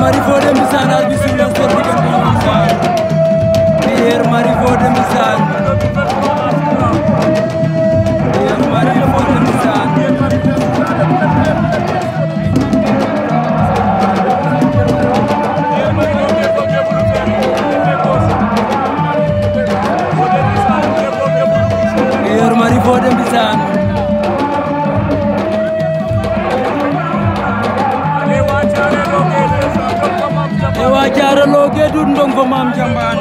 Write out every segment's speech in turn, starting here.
Marifo de Mbissane arbitre bi sifflé na score diggante Mbissane Pierre Marifo de Mbissane a jaaraloo gee du ndong maam jambaan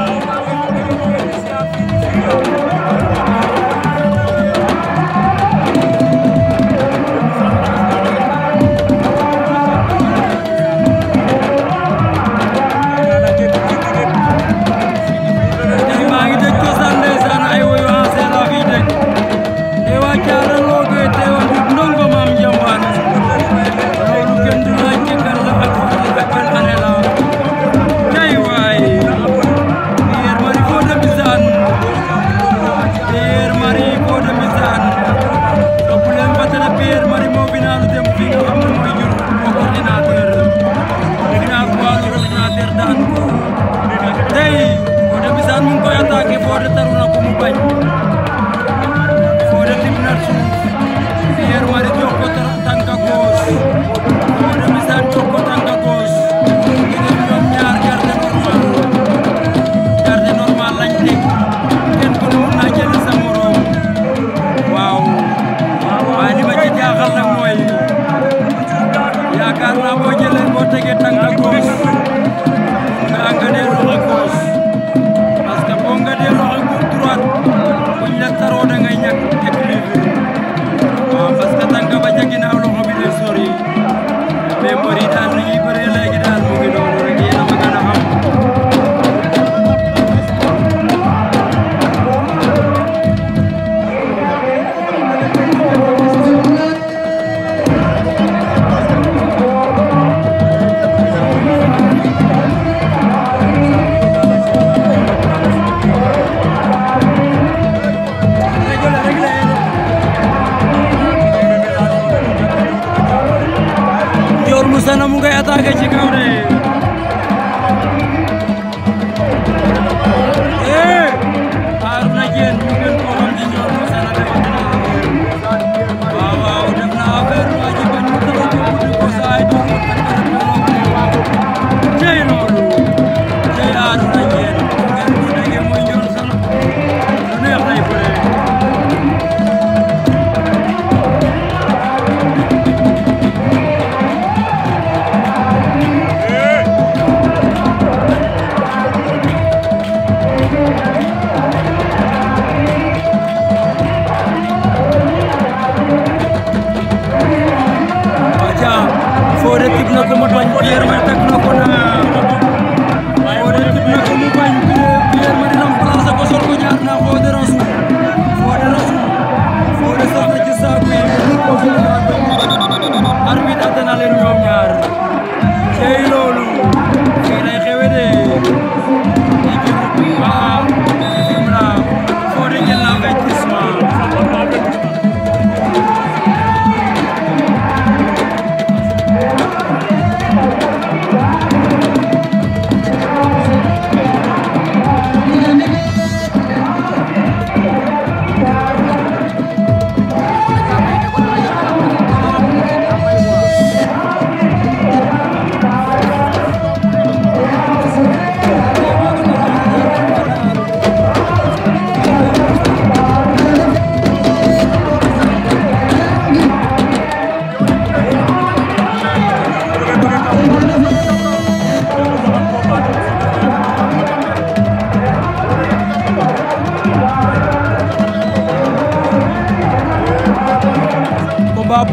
na ko moto wàññi biir wala teg na ko naa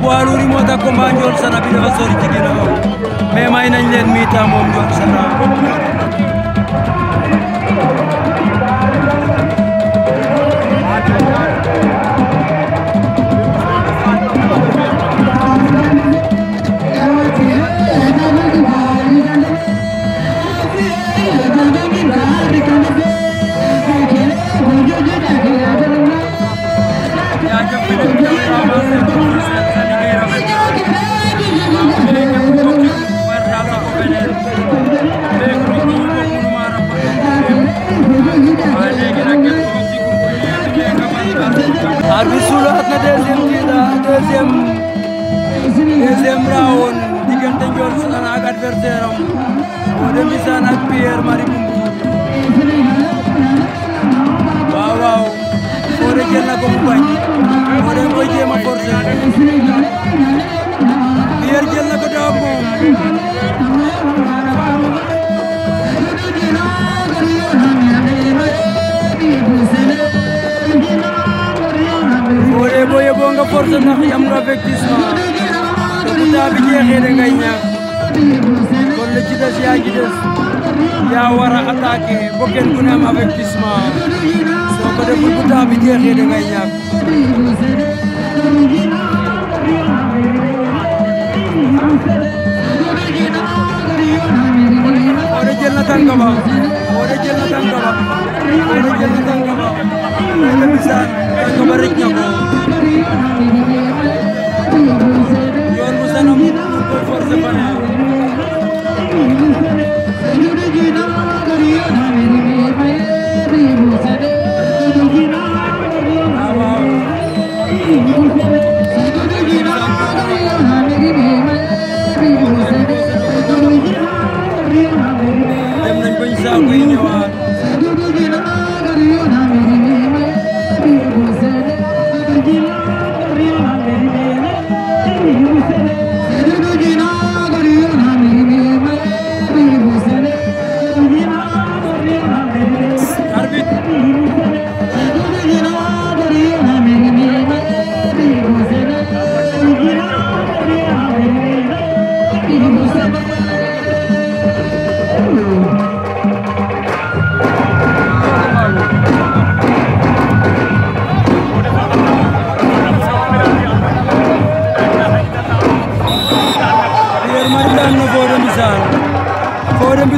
poids lourd yi moo tax combat Ndiol Sana bi dafa sori ci ginnaaw mais may nañ leen mi temps moom Ndiol Sana diggante Ndiol Soulane ak adversaire am Modou Mbissane ak Pierre Marie Goumbu waaw waaw Modou jël na ko mu bañ Modou koy jéem a forcé Pierre jël na ko daa moom Modou boo yeboo nga forcé ndax am nga avertissement résultat bi jeexee da ngay ñàkk kon li ci des yaa ngi des yaa war a attaqué ba kenn ku ne am avertissement soo ko deful bu temps bi jeexee da ngay ñàkk. moo de jël na tànka ba moo de jël na tànka ba moo de jël na tànka ba moo de bisaan tànka ba rek ña ko. Forza Panel.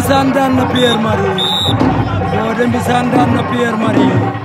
Mbissane daan na Pierre Marie Fodé Mbissane daan na Pierre Marie